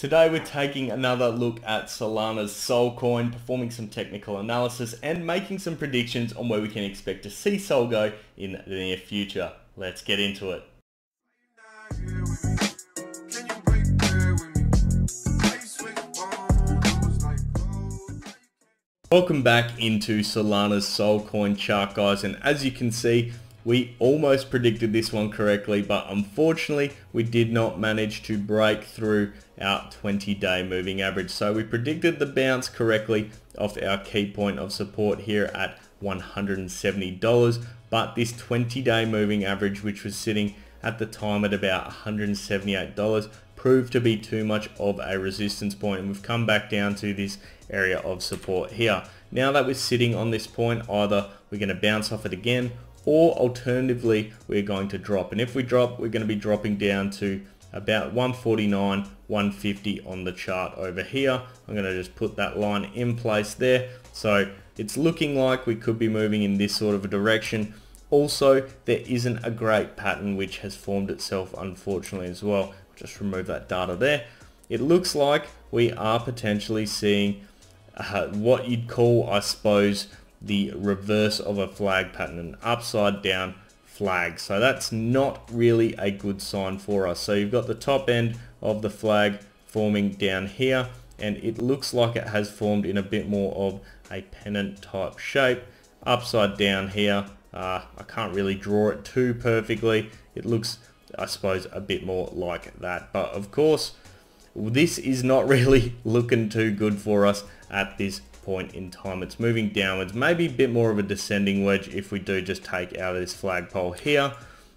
Today we're taking another look at Solana's Sol coin, performing some technical analysis and making some predictions on where we can expect to see Sol go in the near future. Let's get into it. Welcome back into Solana's Sol coin chart guys and as you can see we almost predicted this one correctly, but unfortunately we did not manage to break through our 20 day moving average. So we predicted the bounce correctly off our key point of support here at $170, but this 20 day moving average, which was sitting at the time at about $178, proved to be too much of a resistance point and we've come back down to this area of support here. Now that we're sitting on this point, either we're going to bounce off it again or alternatively we're going to drop. And if we drop we're going to be dropping down to about 149 150 on the chart over here. I'm going to just put that line in place there. So it's looking like we could be moving in this sort of a direction. Also there isn't a great pattern which has formed itself unfortunately as well. Just remove that data there. It looks like we are potentially seeing uh, what you'd call I suppose the reverse of a flag pattern, an upside down flag. So that's not really a good sign for us. So you've got the top end of the flag forming down here and it looks like it has formed in a bit more of a pennant type shape. Upside down here, uh, I can't really draw it too perfectly. It looks, I suppose, a bit more like that. But of course, this is not really looking too good for us at this point in time. It's moving downwards, maybe a bit more of a descending wedge if we do just take out of this flagpole here.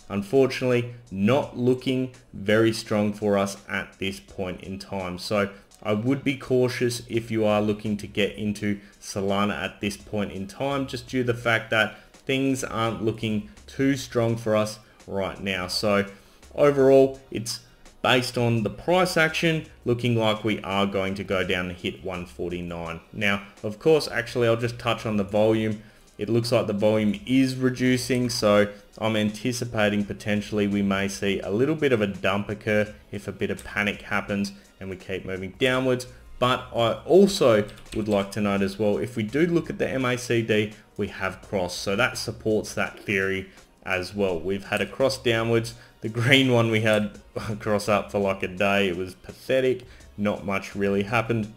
Unfortunately, not looking very strong for us at this point in time. So I would be cautious if you are looking to get into Solana at this point in time, just due to the fact that things aren't looking too strong for us right now. So overall, it's based on the price action looking like we are going to go down and hit 149 now of course actually I'll just touch on the volume. It looks like the volume is reducing so I'm anticipating potentially we may see a little bit of a dump occur if a bit of panic happens and we keep moving downwards. But I also would like to note as well if we do look at the MACD we have crossed. So that supports that theory as well. We've had a cross downwards the green one we had cross up for like a day. It was pathetic. Not much really happened.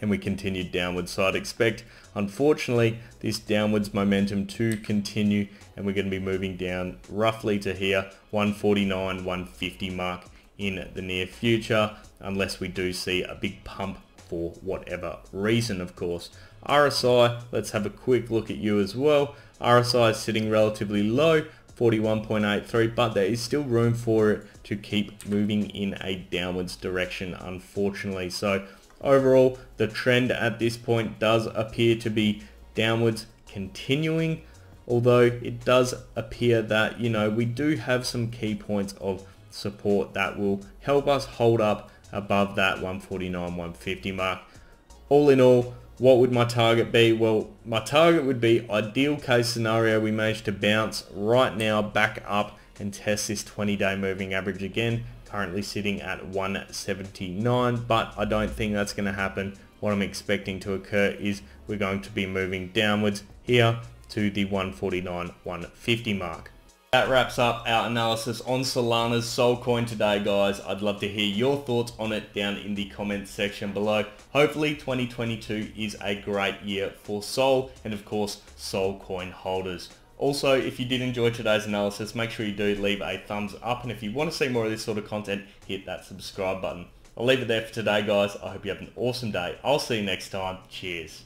And we continued downwards. So I'd expect, unfortunately, this downwards momentum to continue. And we're going to be moving down roughly to here, 149, 150 mark in the near future. Unless we do see a big pump for whatever reason, of course. RSI, let's have a quick look at you as well. RSI is sitting relatively low, 41.83 but there is still room for it to keep moving in a downwards direction unfortunately. So overall the trend at this point does appear to be downwards continuing although it does appear that you know we do have some key points of support that will help us hold up above that 149 150 mark. All in all what would my target be? Well, my target would be ideal case scenario we manage to bounce right now back up and test this 20 day moving average again currently sitting at 179 but I don't think that's going to happen what I'm expecting to occur is we're going to be moving downwards here to the 149 150 mark that wraps up our analysis on Solana's Sol coin today guys. I'd love to hear your thoughts on it down in the comments section below. Hopefully 2022 is a great year for Sol and of course Sol coin holders. Also, if you did enjoy today's analysis, make sure you do leave a thumbs up and if you want to see more of this sort of content, hit that subscribe button. I'll leave it there for today guys. I hope you have an awesome day. I'll see you next time. Cheers.